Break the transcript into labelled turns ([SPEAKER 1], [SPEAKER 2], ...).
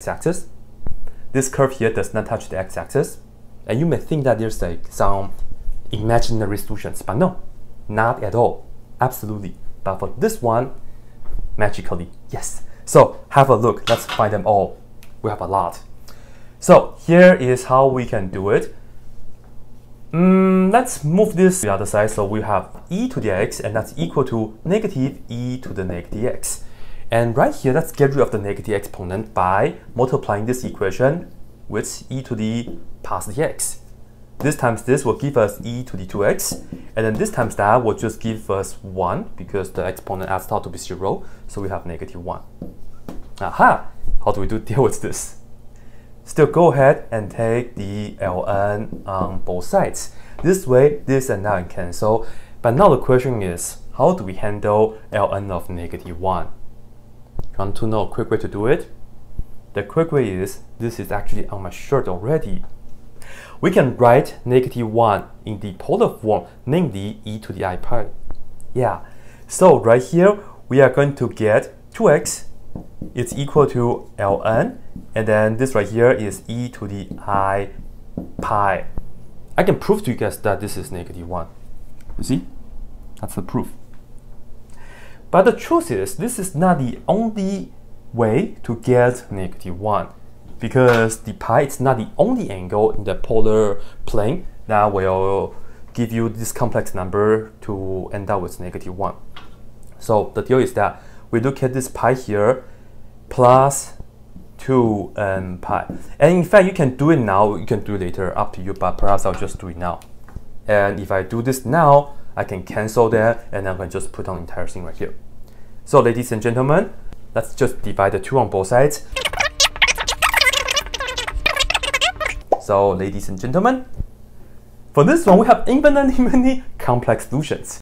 [SPEAKER 1] x-axis. This curve here does not touch the x-axis. And you may think that there's like some imaginary solutions, but no, not at all. Absolutely. But for this one, magically, yes. So have a look. Let's find them all. We have a lot. So here is how we can do it. Mm, let's move this to the other side. So we have e to the x, and that's equal to negative e to the negative x. And right here, let's get rid of the negative exponent by multiplying this equation with e to the positive x. This times this will give us e to the 2x, and then this times that will just give us 1 because the exponent out to be 0, so we have negative 1. Aha! How do we do deal with this? Still go ahead and take the ln on both sides. This way, this and that cancel. But now the question is, how do we handle ln of negative 1? You want to know a quick way to do it? The quick way is, this is actually on my shirt already. We can write negative 1 in the polar form, namely e to the i pi. Yeah, so right here, we are going to get 2x is equal to ln, and then this right here is e to the i pi. I can prove to you guys that this is negative 1. You see? That's the proof. But the truth is, this is not the only way to get negative 1 because the pi is not the only angle in the polar plane that will give you this complex number to end up with negative 1. So the deal is that we look at this pi here plus 2 n pi. And in fact, you can do it now, you can do it later, up to you, but perhaps I'll just do it now. And if I do this now, I can cancel that and I can just put on entire thing right here. So ladies and gentlemen, let's just divide the 2 on both sides. So ladies and gentlemen, for this one we have infinitely many complex solutions.